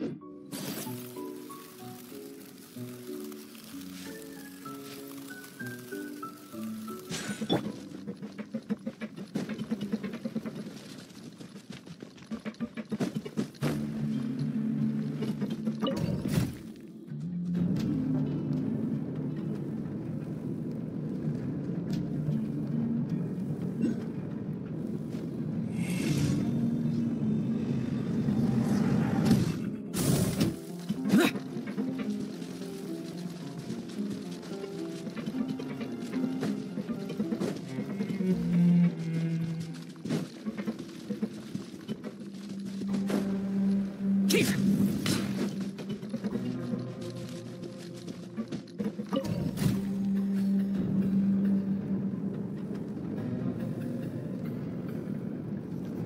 Mm-hmm.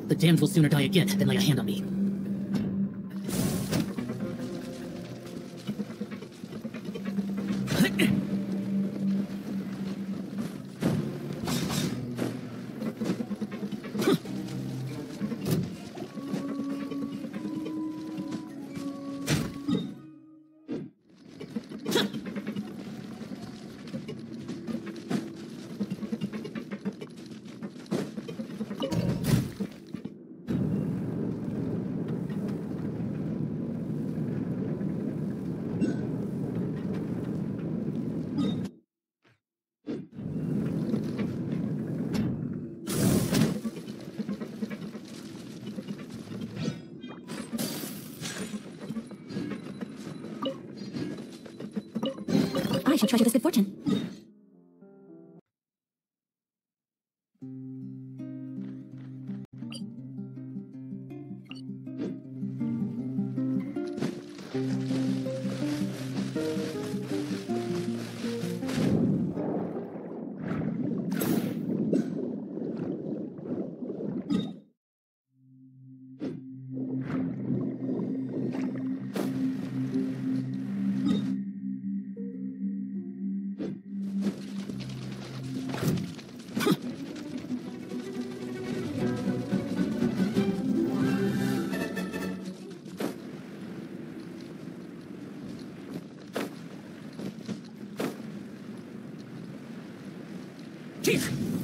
The damned will sooner die again than lay a hand on me. Shall treasure this good fortune. Chief!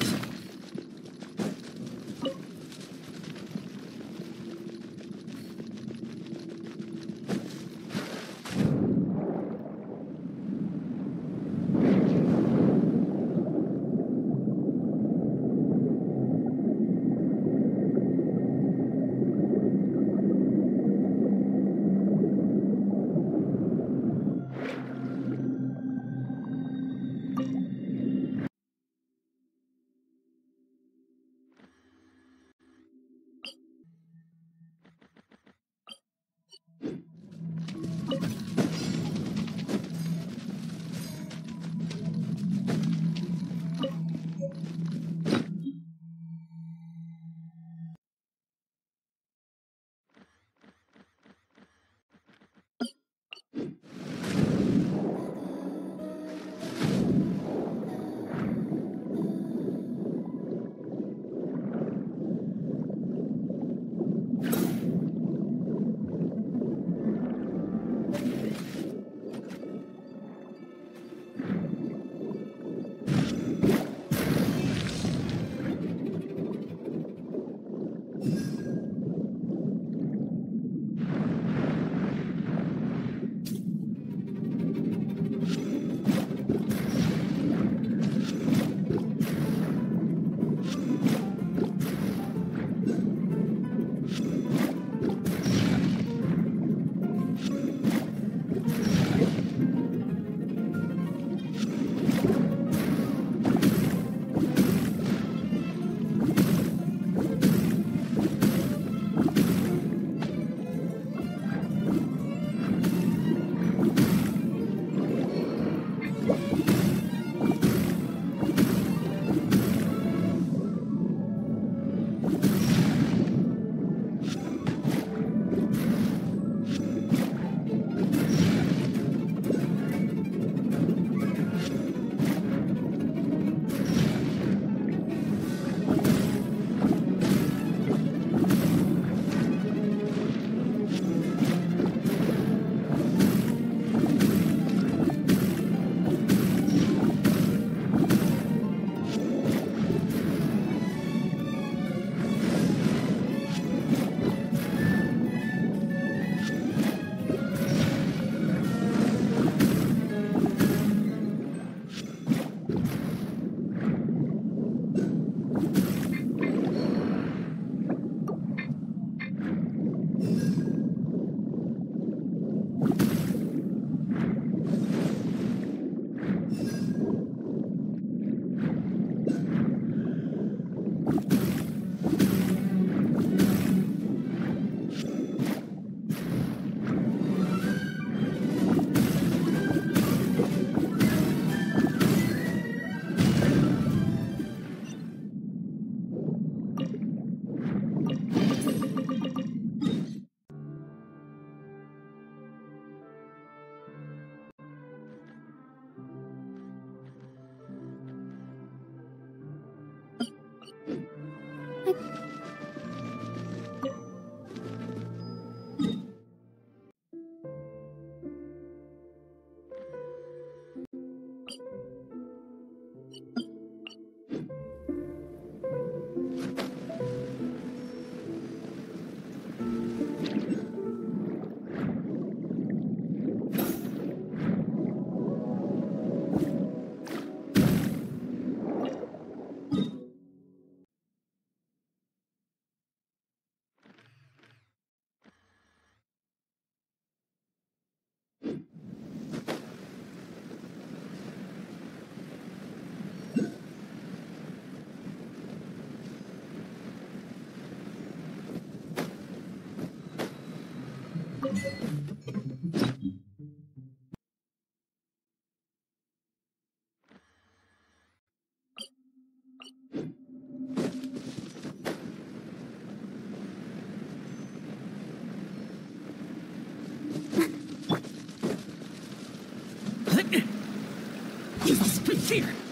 Here!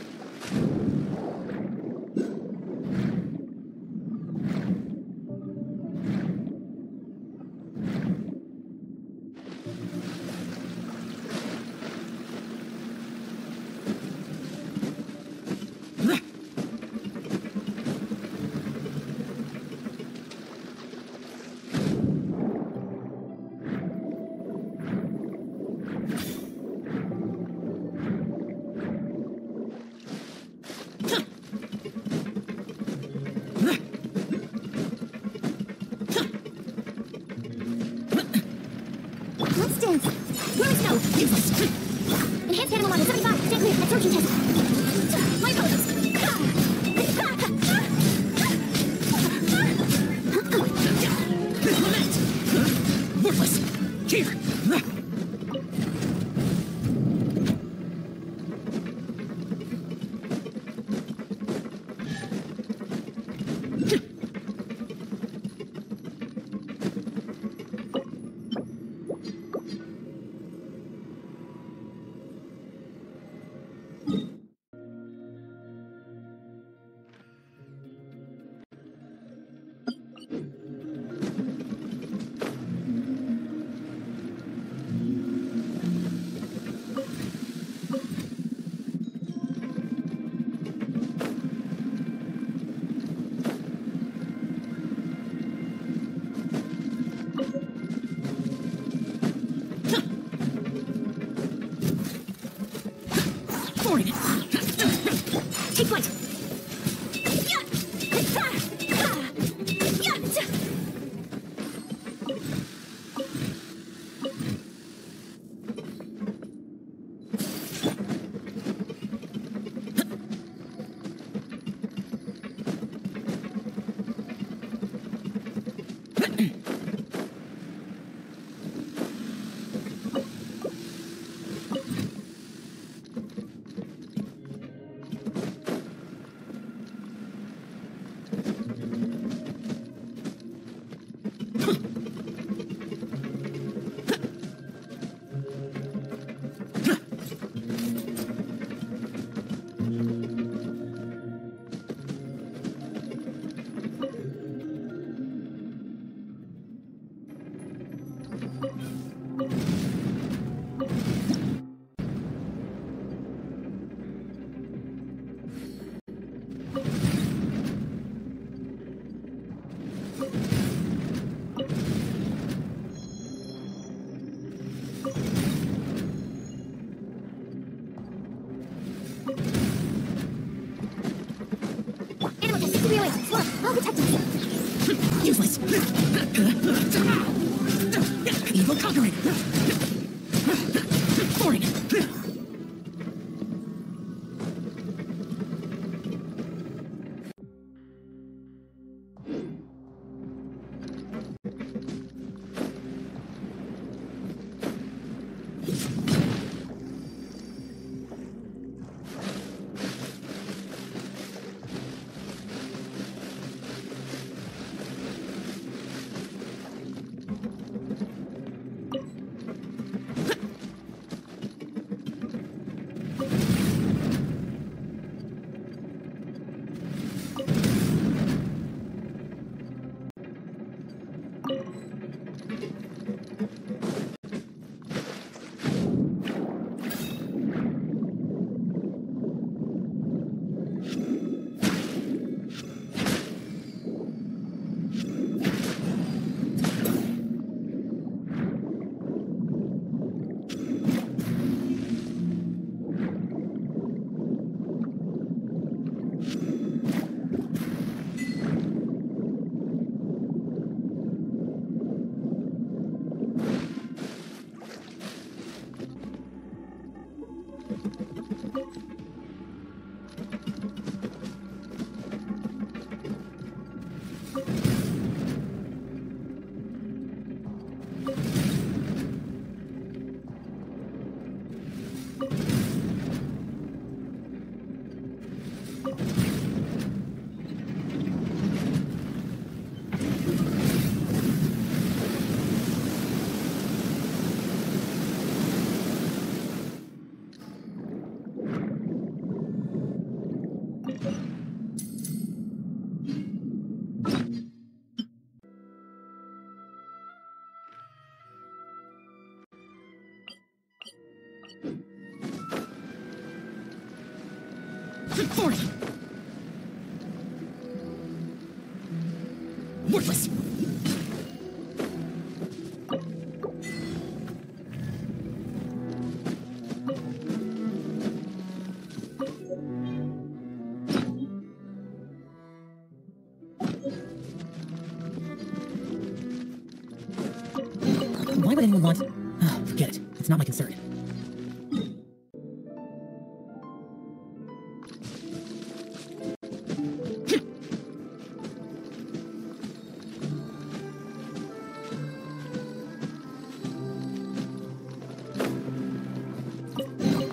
Is Snow? Useless! Enhanced animal model 75. Stand clear. Absorption test. My apologies. Take flight. Evil conquering! Would want... Oh, forget it. It's not my concern.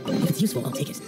If it's useful, I'll take it.